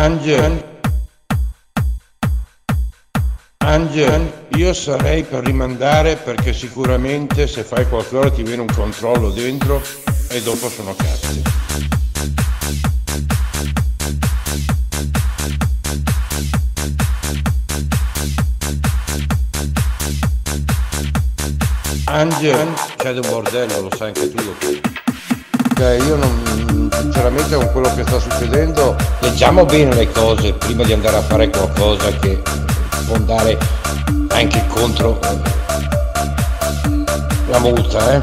Angel. Angel, io sarei per rimandare perché sicuramente se fai qualcosa ti viene un controllo dentro e dopo sono cazzi. Angel, c'è un bordello, lo sai anche tu. Cioè io non, sinceramente con quello che sta succedendo, leggiamo bene le cose prima di andare a fare qualcosa che può andare anche contro la multa, eh.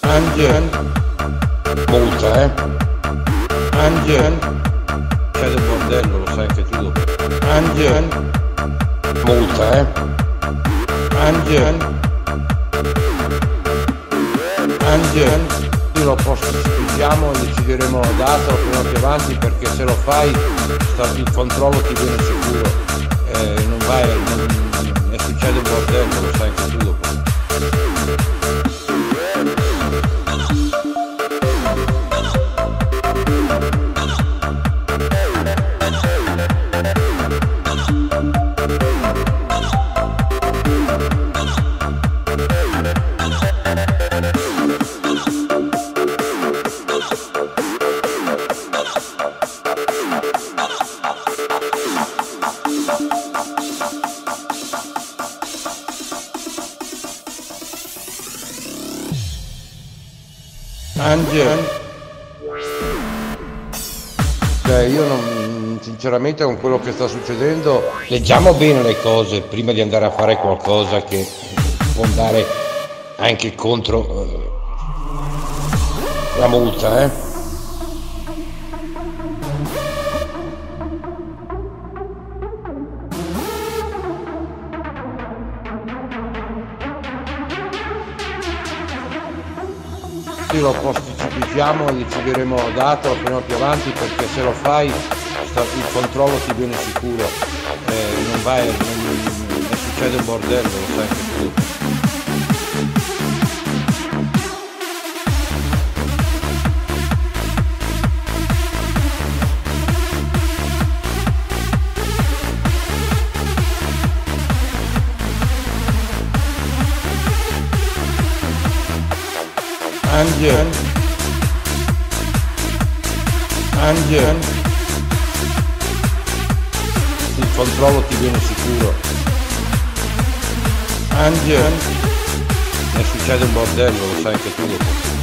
Angel, multa, eh. Angel, c'è del bordello, lo sai anche tu. Angel, multa, eh. Angel, Angel, lo posso spieghiamo e decideremo la data o più più avanti perché se lo fai il controllo ti viene sicuro, eh, non vai, non, Angel, cioè io non, sinceramente con quello che sta succedendo, leggiamo bene le cose prima di andare a fare qualcosa che può andare anche contro eh, la multa, eh. Io lo posticipiamo e decideremo la data prima più avanti perché se lo fai il controllo ti viene sicuro, eh, non vai, non, e succede un bordello, lo sai anche tu. Angel, Angel, il controllo ti viene sicuro. Angel, e succede un bordello, lo sai anche tu.